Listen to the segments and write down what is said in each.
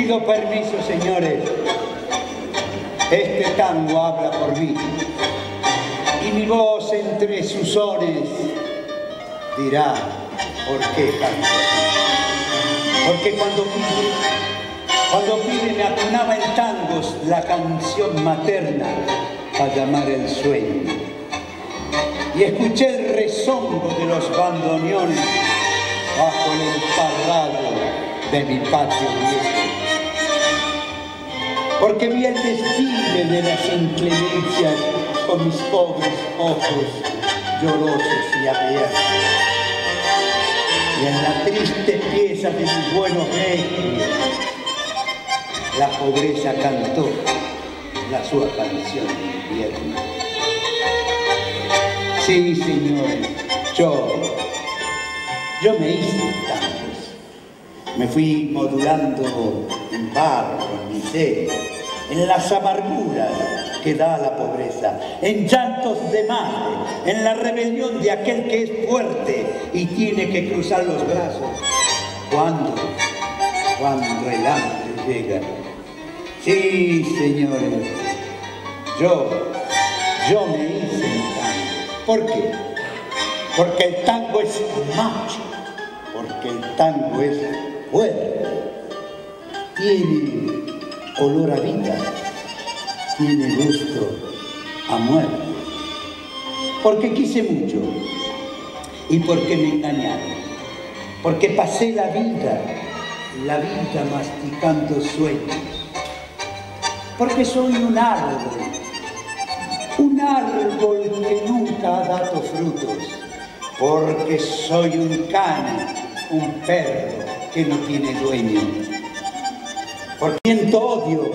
Pido permiso, señores. Este tango habla por mí. Y mi voz entre sus sones dirá por qué canto. Porque cuando pide, cuando pide me atunaba en tangos la canción materna para llamar el sueño. Y escuché el rezongo de los bandoneones bajo el emparrado de mi patio viejo. Porque vi el desfile de las inclemencias con mis pobres ojos llorosos y abiertos. Y en la triste pieza de mis buenos regios, la pobreza cantó la suya canción de invierno. Sí, señores, yo, yo me hice tangos. Me fui modulando en barro, en miseria, en las amarguras que da la pobreza, en llantos de madre, en la rebelión de aquel que es fuerte y tiene que cruzar los brazos. ¿Cuándo? Cuando el hambre llega. Sí, señores, yo, yo me hice un tango. ¿Por qué? Porque el tango es macho, porque el tango es fuerte, tiene olor a vida, tiene gusto a muerte. Porque quise mucho y porque me engañaron. Porque pasé la vida, la vida masticando sueños. Porque soy un árbol, un árbol que nunca ha dado frutos. Porque soy un can, un perro que no tiene dueño. Porque siento odio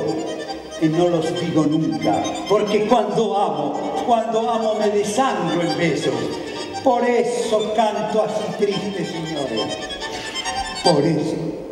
y no los digo nunca. Porque cuando amo, cuando amo me desangro en besos. Por eso canto así triste, señores. Por eso.